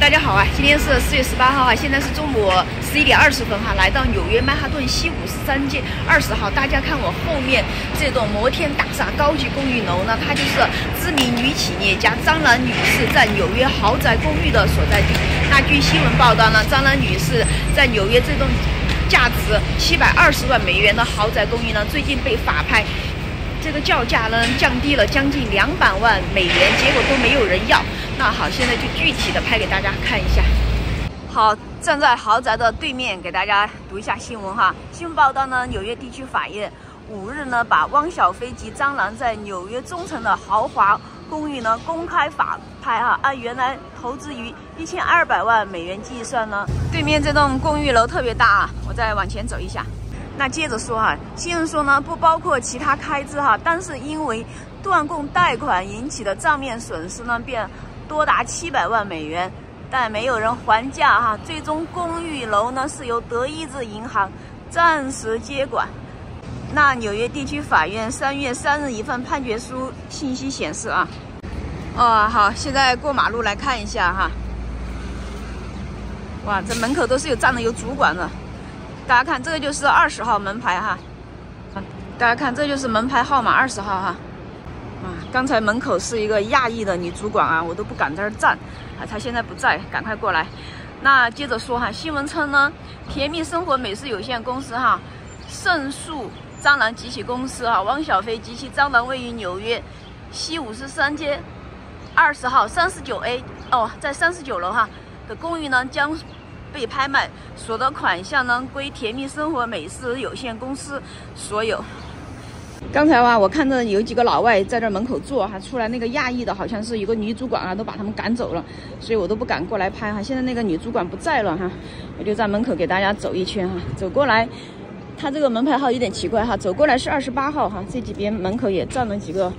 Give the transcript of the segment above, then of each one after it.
大家好啊！今天是四月十八号哈，现在是中午十一点二十分哈，来到纽约曼哈顿西五十三街二十号。大家看我后面这栋摩天大厦高级公寓楼呢，它就是知名女企业家张兰女士在纽约豪宅公寓的所在地。那据新闻报道呢，张兰女士在纽约这栋价值七百二十万美元的豪宅公寓呢，最近被法拍。这个叫价呢降低了将近两百万美元，结果都没有人要。那好，现在就具体的拍给大家看一下。好，站在豪宅的对面，给大家读一下新闻哈。新闻报道呢，纽约地区法院五日呢把汪小菲及张兰在纽约中城的豪华公寓呢公开法拍哈，按原来投资于一千二百万美元计算呢。对面这栋公寓楼特别大啊，我再往前走一下。那接着说哈，新闻说呢，不包括其他开支哈，但是因为断供贷款引起的账面损失呢，便多达七百万美元，但没有人还价哈。最终公寓楼呢是由德意志银行暂时接管。那纽约地区法院三月三日一份判决书信息显示啊，哦好，现在过马路来看一下哈，哇，这门口都是有站的有主管的。大家看，这个就是二十号门牌哈。大家看，这就是门牌号码二十号哈。刚才门口是一个亚裔的女主管啊，我都不敢在这儿站。啊，她现在不在，赶快过来。那接着说哈，新闻称呢，甜蜜生活美食有限公司哈，胜诉蟑螂及其公司哈，汪小菲及其蟑螂位于纽约西五十三街二十号三十九 A 哦，在三十九楼哈的公寓呢将。被拍卖所得款项呢，归甜蜜生活美食有限公司所有。刚才哇，我看到有几个老外在这门口坐，哈出来那个亚裔的，好像是有个女主管啊，都把他们赶走了，所以我都不敢过来拍哈。现在那个女主管不在了哈，我就在门口给大家走一圈哈。走过来，他这个门牌号有点奇怪哈，走过来是二十八号哈，这几边门口也站了几个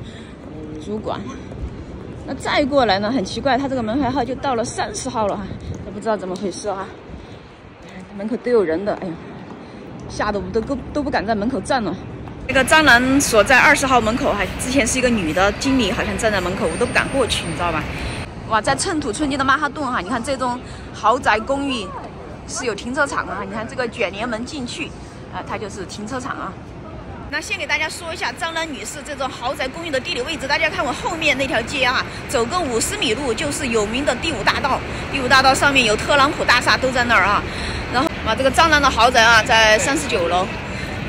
主管。那再过来呢，很奇怪，他这个门牌号就到了三十号了哈，都不知道怎么回事哈。门口都有人的，哎呀，吓得我们都都都不敢在门口站了。那个蟑螂所在二十号门口，还之前是一个女的经理，好像站在门口，我都不敢过去，你知道吧？哇，在寸土寸金的曼哈顿哈，你看这种豪宅公寓是有停车场的哈，你看这个卷帘门进去，啊，它就是停车场啊。那先给大家说一下张兰女士这种豪宅公寓的地理位置。大家看我后面那条街啊，走个五十米路就是有名的第五大道。第五大道上面有特朗普大厦，都在那儿啊。然后啊，这个张兰的豪宅啊，在三十九楼。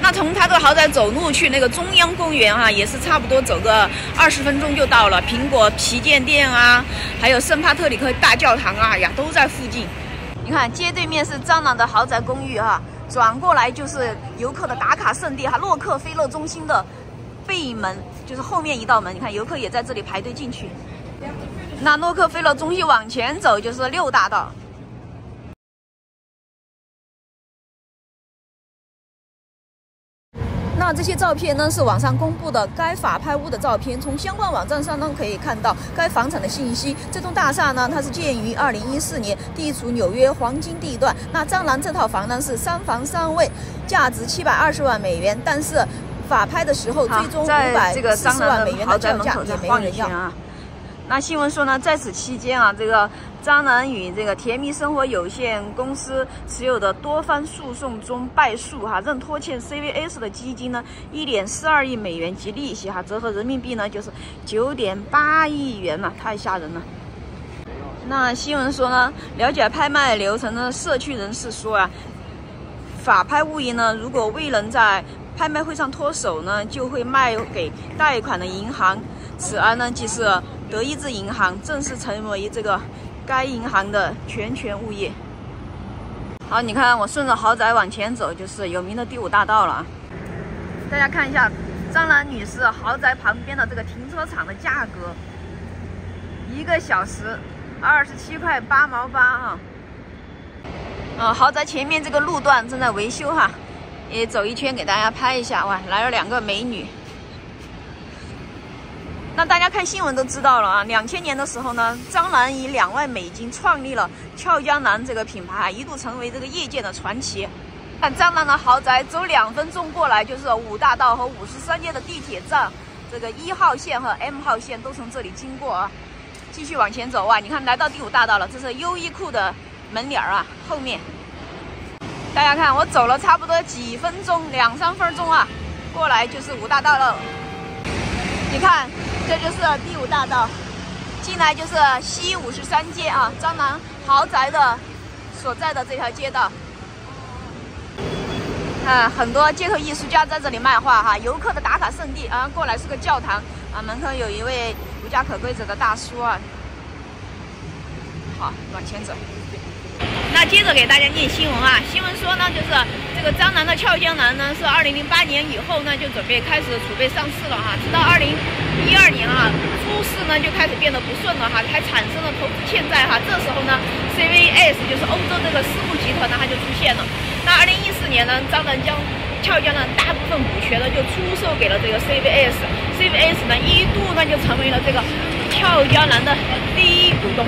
那从他的豪宅走路去那个中央公园哈，也是差不多走个二十分钟就到了。苹果旗舰店啊，还有圣帕特里克大教堂啊呀，都在附近。你看街对面是张兰的豪宅公寓哈。转过来就是游客的打卡圣地哈，洛克菲勒中心的背门，就是后面一道门。你看，游客也在这里排队进去。那洛克菲勒中心往前走就是六大道。那这些照片呢是网上公布的该法拍屋的照片，从相关网站上呢可以看到该房产的信息。这栋大厦呢，它是建于二零一四年，地处纽约黄金地段。那张兰这套房呢是三房三卫，价值七百二十万美元，但是法拍的时候最终五百四十万美元的叫价也没有人要。那新闻说呢，在此期间啊，这个张楠与这个甜蜜生活有限公司持有的多方诉讼中败诉哈，认拖欠 CVS 的基金呢一点四二亿美元及利息哈，折合人民币呢就是九点八亿元了，太吓人了。那新闻说呢，了解拍卖流程的社区人士说啊，法拍物业呢，如果未能在拍卖会上脱手呢，就会卖给贷款的银行，此案呢即是。德意志银行正式成为这个该银行的全权物业。好，你看我顺着豪宅往前走，就是有名的第五大道了。大家看一下张兰女士豪宅旁边的这个停车场的价格，一个小时二十七块八毛八哈。啊，豪宅前面这个路段正在维修哈，也走一圈给大家拍一下。哇，来了两个美女。那大家看新闻都知道了啊，两千年的时候呢，张兰以两万美金创立了俏江南这个品牌，一度成为这个业界的传奇。看张兰的豪宅，走两分钟过来就是五大道和五十三街的地铁站，这个一号线和 M 号线都从这里经过啊。继续往前走啊！你看，来到第五大道了，这是优衣库的门脸儿啊，后面。大家看，我走了差不多几分钟，两三分钟啊，过来就是五大道了。你看，这就是第五大道，进来就是西五十三街啊，张南豪宅的所在的这条街道。啊，很多街头艺术家在这里卖画哈，游客的打卡圣地啊。过来是个教堂啊，门口有一位无家可归者的大叔啊。好，往前走。接着给大家念新闻啊，新闻说呢，就是这个张楠的俏江南呢，是二零零八年以后呢，就准备开始储备上市了哈，直到二零一二年啊，出事呢就开始变得不顺了哈，还产生了投资欠债哈，这时候呢，CVS 就是欧洲这个私募集团呢，它就出现了。那二零一四年呢，张楠将俏江南大部分股权呢就出售给了这个 CVS，CVS 呢一度呢就成为了这个俏江南的第一股东。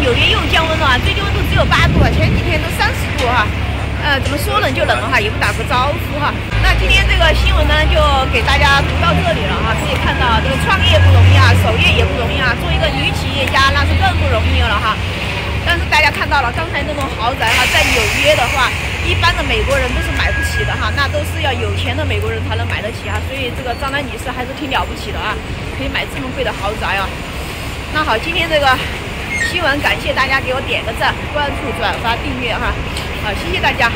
纽约又降温了！最低温度只有八度啊，前几天都三十度哈。呃，怎么说冷就冷了哈，也不打个招呼哈。那今天这个新闻呢，就给大家读到这里了哈。可以看到，这个创业不容易啊，守业也不容易啊。做一个女企业家那是更不容易了哈。但是大家看到了，刚才那种豪宅哈，在纽约的话，一般的美国人都是买不起的哈，那都是要有钱的美国人才能买得起啊。所以这个张楠女士还是挺了不起的啊，可以买这么贵的豪宅啊。那好，今天这个。新闻，感谢大家给我点个赞、关注、转发、订阅哈，好，谢谢大家。